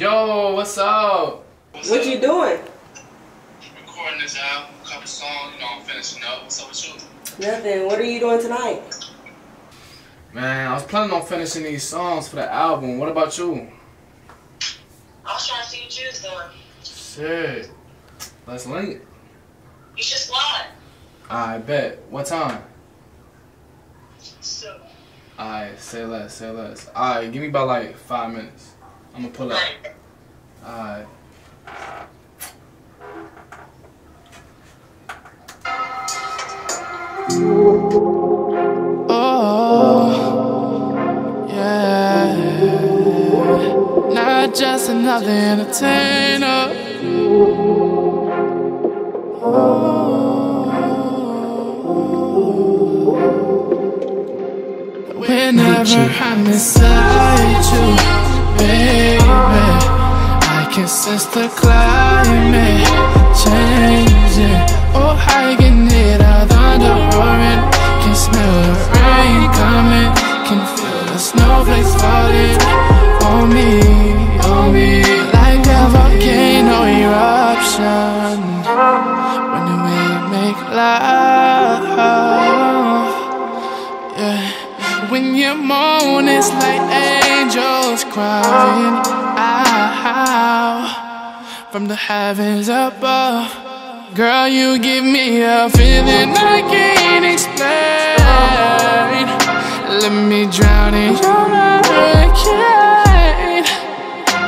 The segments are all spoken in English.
Yo, what's up? What up? you doing? Recording this album, a couple songs, you know, I'm finishing up. What's up with you? Nothing. What are you doing tonight? Man, I was planning on finishing these songs for the album. What about you? I was trying to see what you was doing. Shit. Let's link. You should slide. I bet. What time? So, Alright, say less, say less. Alright, give me about like five minutes. I'm gonna pull up. Alright. Oh, yeah. Not just another entertainer. Whenever I'm inside you, I can sense the climate from the heavens above. Girl, you give me a feeling I can't explain. Let me drown in your hurricane.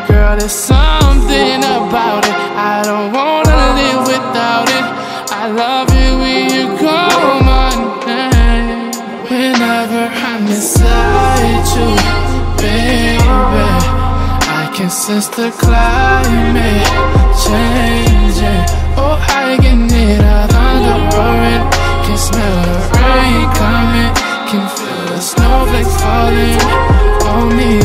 Girl, there's something about it. I don't wanna live without it. I love it when you call my name. Whenever I'm inside you, baby, I can sense the climate changing. Oh, I can hear the thunder roaring, can smell the rain coming, can feel the snowflakes falling on me,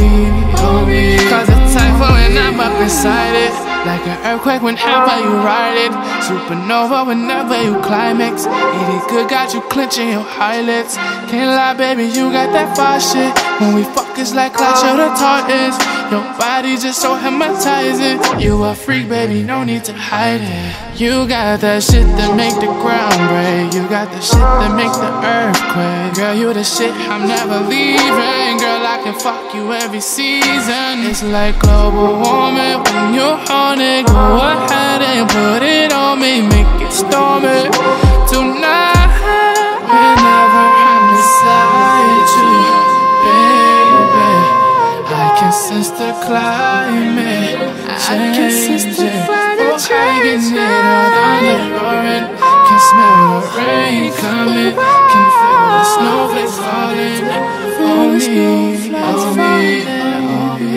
on me. Cause it's for when I'm up inside it. Like an earthquake whenever you ride it. Supernova whenever you climax. Eating good got you clenching your highlights. Can't lie, baby, you got that fire shit. When we fuck, it's like Clash of the Titans. Your body just so hypnotizing. You a freak, baby, no need to hide it. You got that shit that make the ground break. You got the shit that make the earthquake. Girl, you the shit, I'm never leaving. Girl, I can fuck you every season. It's like global warming when you're on it. Go ahead and put it on me, make it stormy I can sense the climate changing. Oh, I can hear the thunder roaring, can smell the rain oh, coming, can feel the snowflakes falling on me, on me, on me.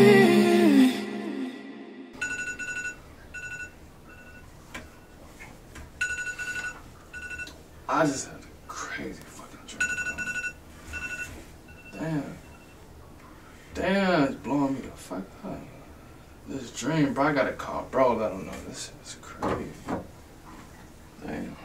I just had a crazy fucking dream, bro. Damn. Damn, it's blowing me the fuck up. This dream, bro. I gotta call, bro. Let him know this is crazy. Damn.